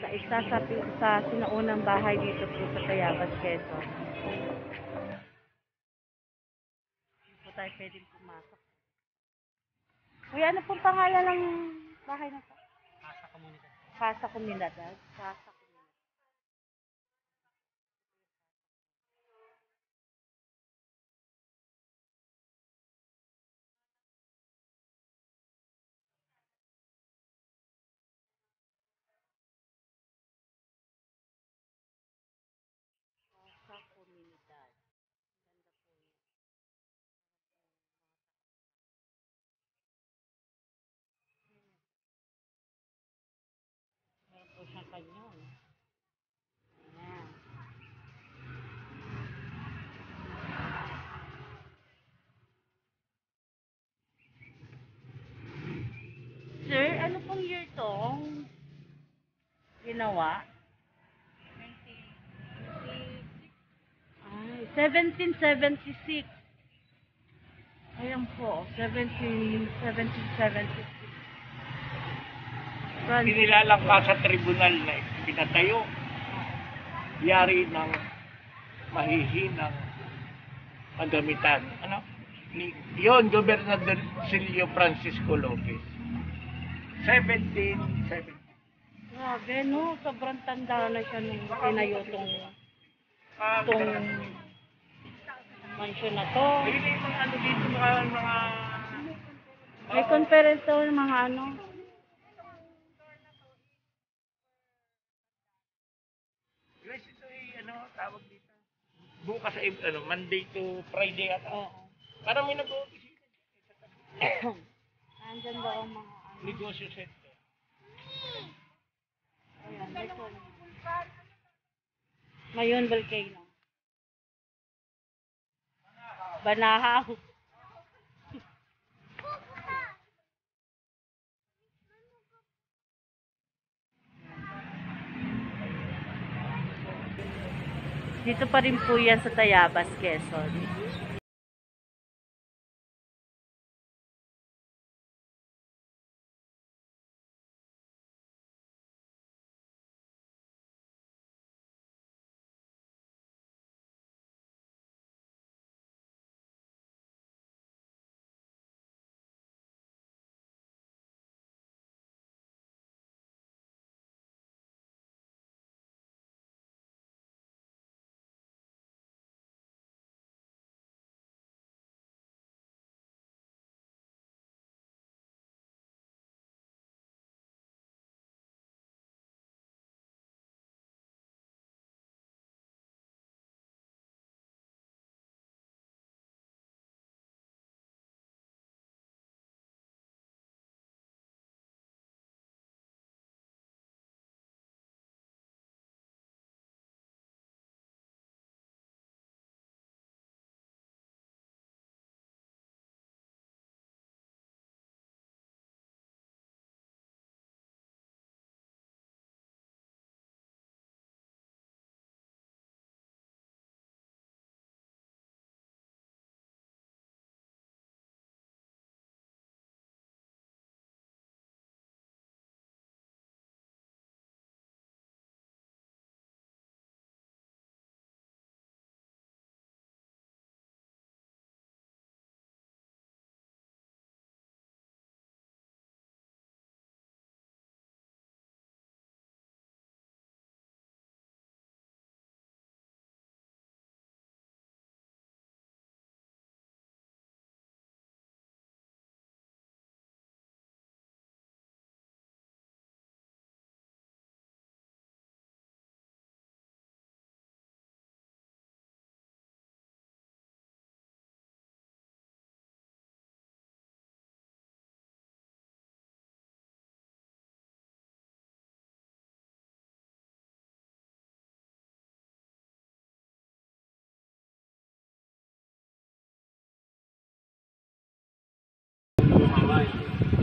sa isa sa, sa sinaunang bahay dito po sa Tayabas, Quezon. Hindi po tayo pwedeng pumasok. Kuya, ano pong pangalan ng bahay na komunidad. Casa Comunidad. Casa Comunidad. Casa Siyang kanyon. Ayan. Sir, ano pong year tong ginawa? Ay, 1776. Ayan po, 17, 1776. Francis. Pinilalang ka sa tribunal na pinatayo. Yari ng mahihinang kagamitan. Ano? Ni, yun, Gobernador Silvio Francisco Lopez. 1770. Grabe, no? Sobrang tanda na siya nung tinayo tong, Ah, tong mansion na to. May mga ano dito, mga May conference daw ng mga ano. Guys, ito ay ano, tawag dito. Bukas ay ano, Monday to Friday at Oo. Parang may nag-office Nandyan daw ang mga ano. negosyo center. Ayan, con- Mayon volcano. Banahaw. Dito pa rin po yan sa Tayabas, Quezon.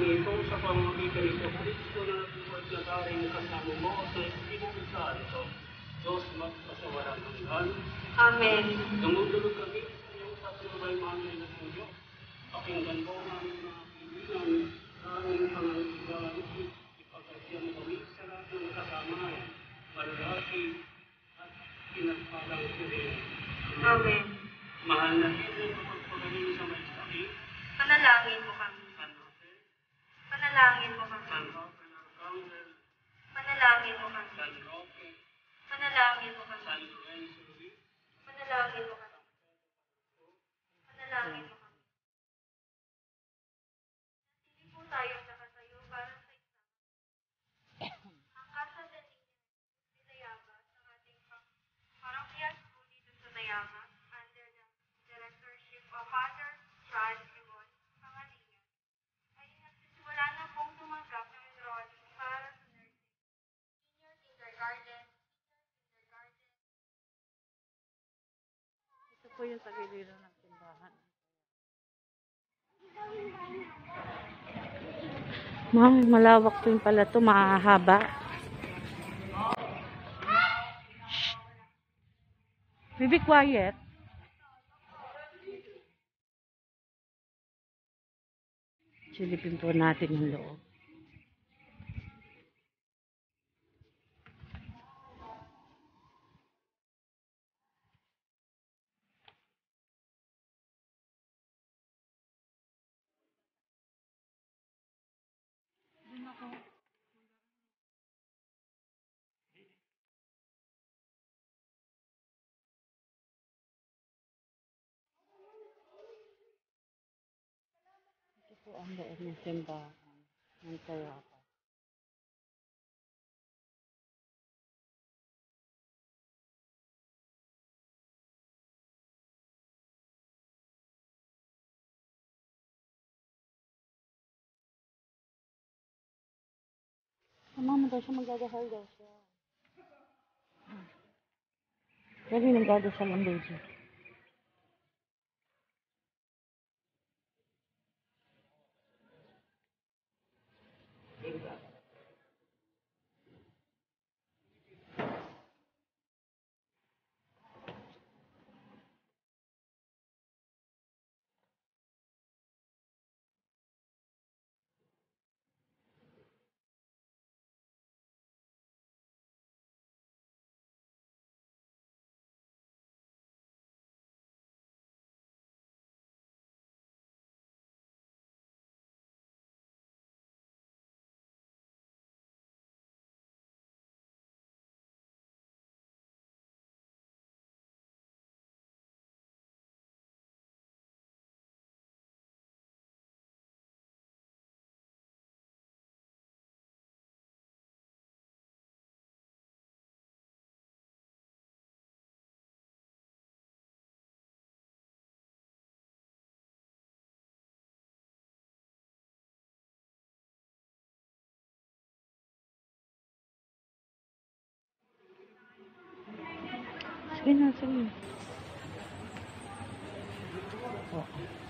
Ito sa pamamagitan nito Kristo na buhay na taring kasama mo sa Espiritu Santo. Diyos magpasawalang hanggan. Amen. Dumudulog kami sa iyong patnubay mamay na Diyos. Pakinggan mo ang aming mga kaibigan sa aming pangangailangan. Ipagkasyan mo kami sa lahat ng kasamahan. Malalaki at pinagpalang sila. Amen. Mahal na Diyos, kapagpagaling sa may sakit, Panalangin mo kami. Panalangin mo kami. Panalangin mo kami. Panalangin mo kami. Panalangin mo kami. Panalangin mo kami. Po yung tagiliran ng simbahan. Ma'am, malawak po yung pala to, mahahaba. Be quiet. Silipin po natin yung loob. Ito ang loob ng simbahan ng Tayapa. Mama daw siya magdadasal daw siya. Dali nagdadasal ang baby. Sige na, sige. Oh.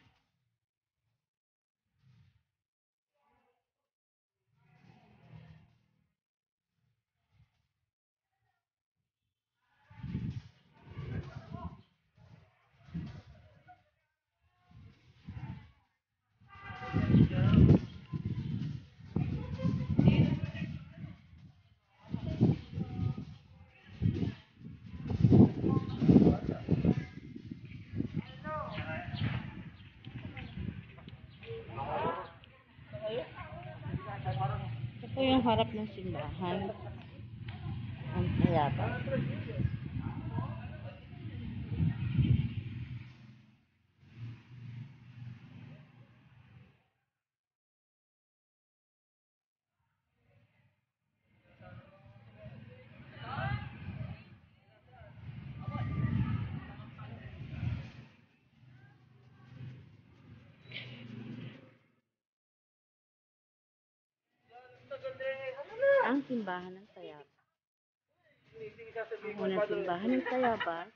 Harap ng simbahan. Ang Tayapa. simbahan ng Tayabas. Ang unang simbahan ng Tayabas,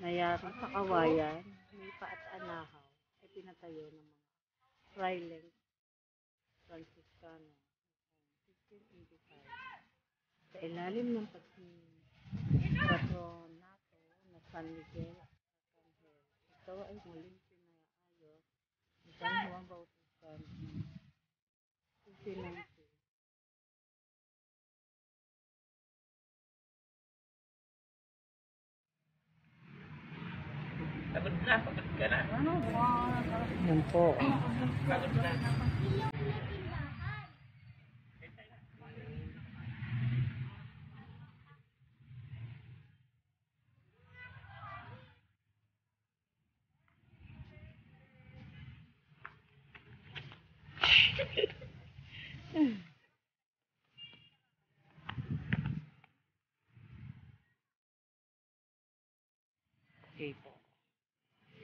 nayari sa kawayan, may pa at anahaw, ay pinatayo ng mga Fraileng Franciscano noong 1585. Sa ilalim ng pagpatronato na San Miguel Arcangel, ito ay muling pinaayos ni San Juan Bautista noong 1592. Pagod na, pagod ka na. Yan po. Pagod na.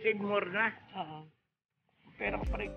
Okay po. Save more na. Oo. Pero ko pa rin